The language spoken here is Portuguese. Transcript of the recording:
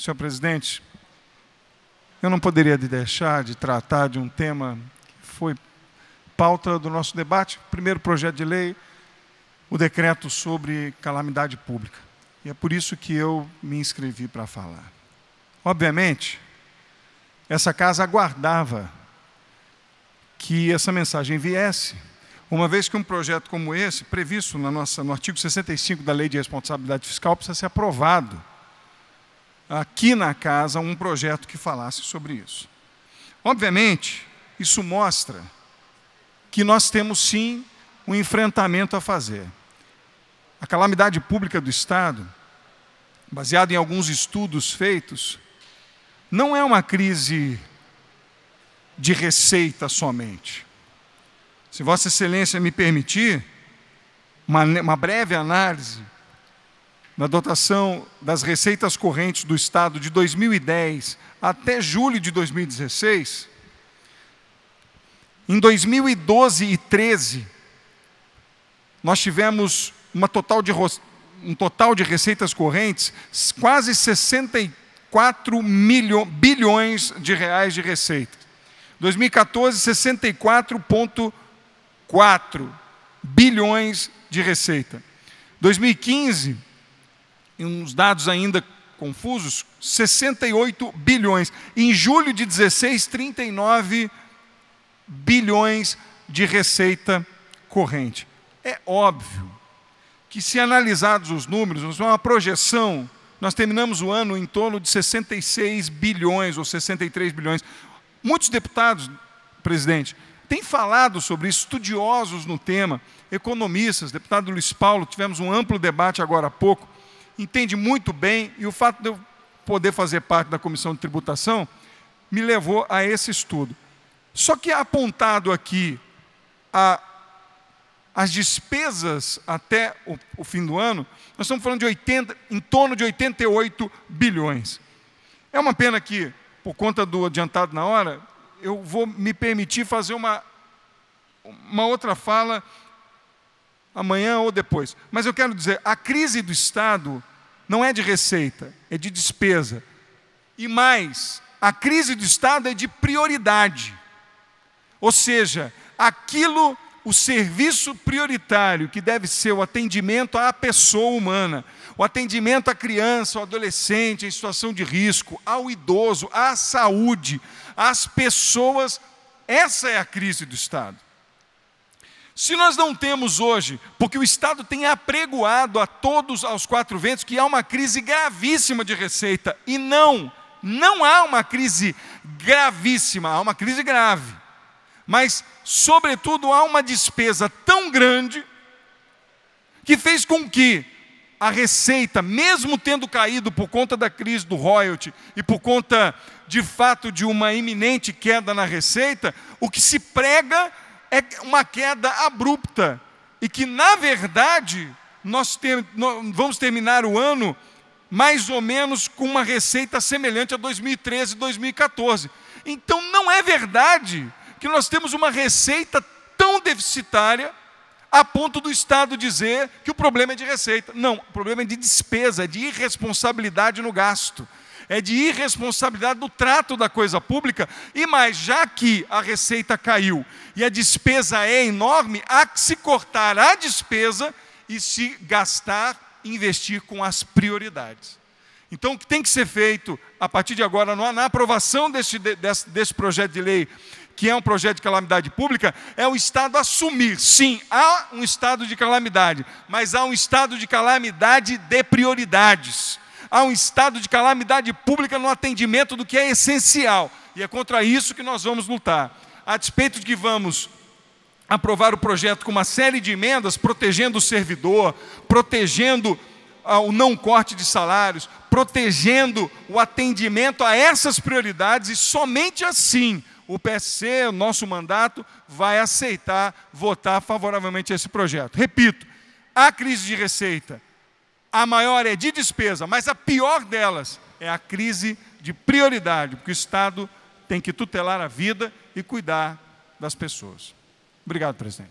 senhor presidente, eu não poderia deixar de tratar de um tema que foi pauta do nosso debate, primeiro projeto de lei, o decreto sobre calamidade pública. E é por isso que eu me inscrevi para falar. Obviamente, essa casa aguardava que essa mensagem viesse, uma vez que um projeto como esse, previsto na nossa, no artigo 65 da Lei de Responsabilidade Fiscal, precisa ser aprovado aqui na casa um projeto que falasse sobre isso. Obviamente, isso mostra que nós temos sim um enfrentamento a fazer. A calamidade pública do Estado, baseada em alguns estudos feitos, não é uma crise de receita somente. Se Vossa Excelência me permitir, uma, uma breve análise na dotação das receitas correntes do Estado de 2010 até julho de 2016, em 2012 e 13, nós tivemos total de, um total de receitas correntes quase 64 milho, bilhões de reais de receita. 2014, 64,4 bilhões de receita. 2015, em uns dados ainda confusos, 68 bilhões. Em julho de 16, 39 bilhões de receita corrente. É óbvio que, se analisados os números, uma projeção, nós terminamos o ano em torno de 66 bilhões ou 63 bilhões. Muitos deputados, presidente, têm falado sobre isso, estudiosos no tema, economistas, deputado Luiz Paulo, tivemos um amplo debate agora há pouco entende muito bem, e o fato de eu poder fazer parte da comissão de tributação me levou a esse estudo. Só que apontado aqui a, as despesas até o, o, fim do ano, nós estamos falando de 80, em torno de 88 bilhões. É uma pena que, por conta do adiantado na hora, eu vou me permitir fazer uma, uma outra fala amanhã ou depois. Mas eu quero dizer, a crise do Estado não é de receita, é de despesa. E mais, a crise do Estado é de prioridade. Ou seja, aquilo, o serviço prioritário que deve ser o atendimento à pessoa humana, o atendimento à criança, ao adolescente em situação de risco, ao idoso, à saúde, às pessoas, essa é a crise do Estado. Se nós não temos hoje, porque o Estado tem apregoado a todos aos quatro ventos que há uma crise gravíssima de receita, e não, não há uma crise gravíssima, há uma crise grave. Mas, sobretudo, há uma despesa tão grande que fez com que a receita, mesmo tendo caído por conta da crise do royalty e por conta, de fato, de uma iminente queda na receita, o que se prega é uma queda abrupta e que, na verdade, nós, ter, nós vamos terminar o ano mais ou menos com uma receita semelhante a 2013 e 2014. Então, não é verdade que nós temos uma receita tão deficitária a ponto do Estado dizer que o problema é de receita. Não, o problema é de despesa, de irresponsabilidade no gasto é de irresponsabilidade do trato da coisa pública, e mais, já que a receita caiu e a despesa é enorme, há que se cortar a despesa e se gastar, investir com as prioridades. Então, o que tem que ser feito a partir de agora, na aprovação desse, desse projeto de lei, que é um projeto de calamidade pública, é o Estado assumir. Sim, há um estado de calamidade, mas há um estado de calamidade de prioridades há um estado de calamidade pública no atendimento do que é essencial. E é contra isso que nós vamos lutar. A despeito de que vamos aprovar o projeto com uma série de emendas, protegendo o servidor, protegendo ah, o não corte de salários, protegendo o atendimento a essas prioridades, e somente assim o PSC, o nosso mandato, vai aceitar votar favoravelmente a esse projeto. Repito, a crise de receita, a maior é de despesa, mas a pior delas é a crise de prioridade, porque o Estado tem que tutelar a vida e cuidar das pessoas. Obrigado, presidente.